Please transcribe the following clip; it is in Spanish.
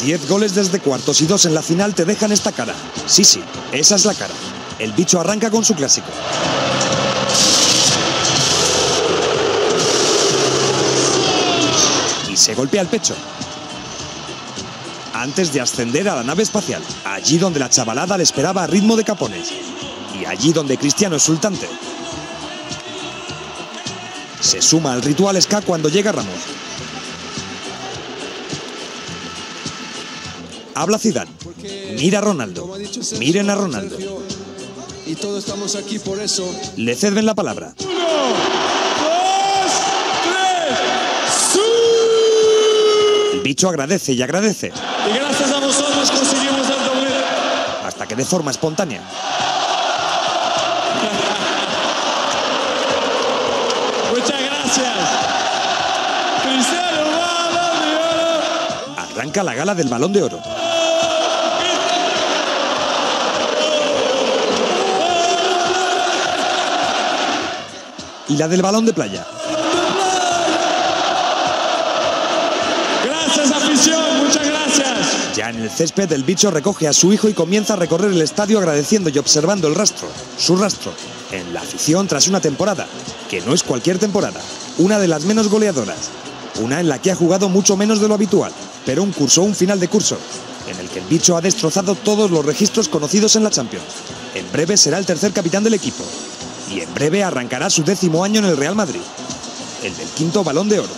Diez goles desde cuartos y dos en la final te dejan esta cara. Sí, sí, esa es la cara. El bicho arranca con su clásico. Y se golpea el pecho. Antes de ascender a la nave espacial, allí donde la chavalada le esperaba a ritmo de capones. Y allí donde Cristiano es sultante. Se suma al ritual ska cuando llega Ramos. Habla Zidane. Mira a Ronaldo. Miren a Ronaldo. Y todos estamos aquí por eso. Le ceden la palabra. El bicho agradece y agradece. Y gracias a vosotros conseguimos el doble. Hasta que de forma espontánea. Arranca la gala del balón de oro. Y la del balón de playa. Gracias afición. Ya en el césped, el bicho recoge a su hijo y comienza a recorrer el estadio agradeciendo y observando el rastro, su rastro, en la afición tras una temporada, que no es cualquier temporada, una de las menos goleadoras, una en la que ha jugado mucho menos de lo habitual, pero un curso, un final de curso, en el que el bicho ha destrozado todos los registros conocidos en la Champions. En breve será el tercer capitán del equipo y en breve arrancará su décimo año en el Real Madrid, el del quinto balón de oro.